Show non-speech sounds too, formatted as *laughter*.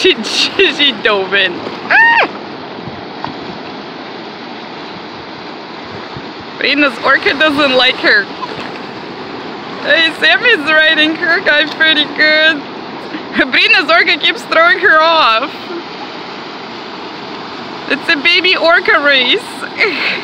she, she, she dove in. Ah! this Orca doesn't like her. Hey, Sammy's riding her guy pretty good. *laughs* Brina's orca keeps throwing her off. It's a baby orca race. *laughs*